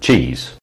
cheese.